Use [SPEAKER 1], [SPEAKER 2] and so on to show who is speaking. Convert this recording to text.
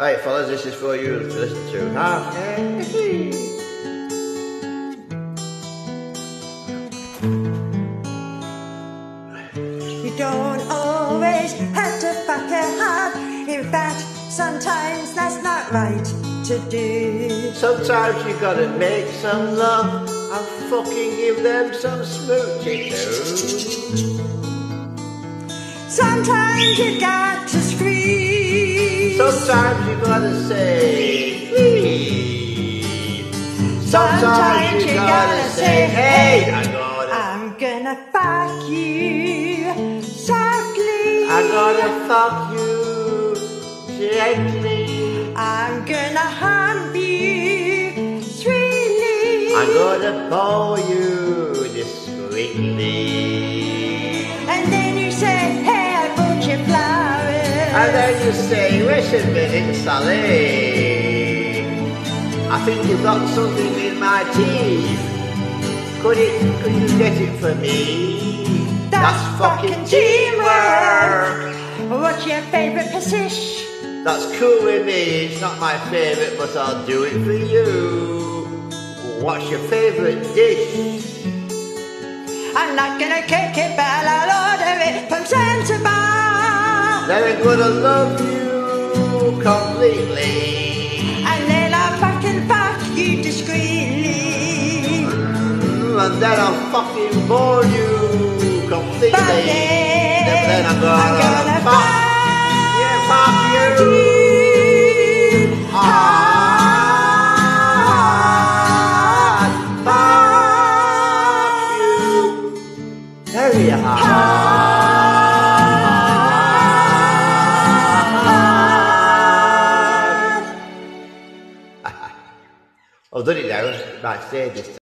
[SPEAKER 1] Alright fellas, this is for you to listen to. Half.
[SPEAKER 2] You don't always have to fuck a hard. In fact, sometimes that's not right to do.
[SPEAKER 1] Sometimes you gotta make some love and fucking give them some smooching too.
[SPEAKER 2] Sometimes you got
[SPEAKER 1] Sometimes you gotta say please. Sometimes you gotta say hey. I gotta,
[SPEAKER 2] I'm gonna fuck you softly.
[SPEAKER 1] I gotta fuck you gently.
[SPEAKER 2] I'm gonna hump you sweetly.
[SPEAKER 1] I'm gonna bore you discreetly.
[SPEAKER 2] And then you say,
[SPEAKER 1] wait a minute, Sally. I think you've got something in my teeth. Could it, could you get it for me?
[SPEAKER 2] That's fucking teamwork. What's your favorite position?
[SPEAKER 1] That's cool with me. It's not my favourite, but I'll do it for you. What's your favourite dish?
[SPEAKER 2] I'm not gonna kick
[SPEAKER 1] Then I'm gonna love you completely.
[SPEAKER 2] And then I'll fucking fuck you discreetly.
[SPEAKER 1] Mm, and then I'll fucking bore you completely.
[SPEAKER 2] But then,
[SPEAKER 1] I'm gonna,
[SPEAKER 2] I'm gonna
[SPEAKER 1] fuck, yeah, fuck you. hard. Ah. Ah. Fuck you. Very hard. I've ah. Done it now. Might say this.